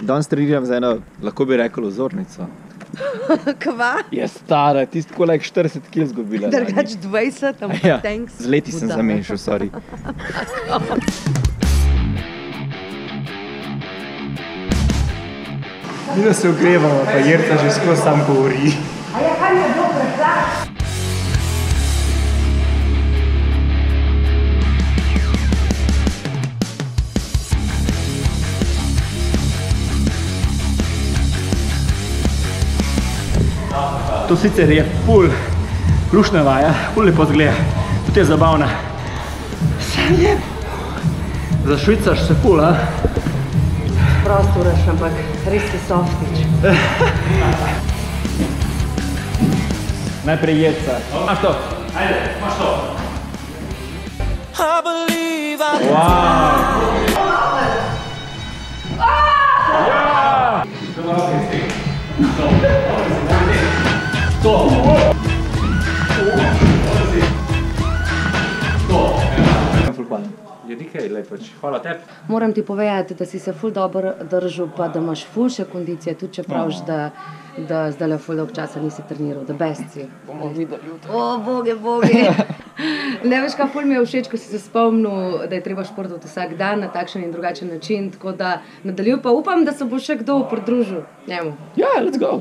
Danes treniram za eno, lahko bi rekel, ozornico. Kva? Je stara, ti si tako like 40 kg izgubila. lani. Drugač 20, ampak Ja, thanks. z leti sem Budala. zamenšal, sorry. Mi se ogrevamo, pa Jerca že skozi sam govori. To sicer je ful, lušna vaja, ful lepo zgleda, tudi je zabavna. Sam je. Zašvicaš se ful, a? Prosto uraš, ampak res si softič. Najprej jedca. Imaš to? Jedikaj, lepoč. Hvala tebi. Moram ti povedati, da si se ful dobro držal, pa da imaš ful še kondicije, tudi če praviš, da, da zdaj le ful dolg časa nisi treniral, da besti. Bomo videli. O, boge, boge. ne veš, kaj ful mi je všeč, ko si se spomnil, da je treba športovati vsak dan na takšen in drugačen način, tako da nadaljuj pa upam, da se bo še kdo pridružil njemu. Ja, let's go.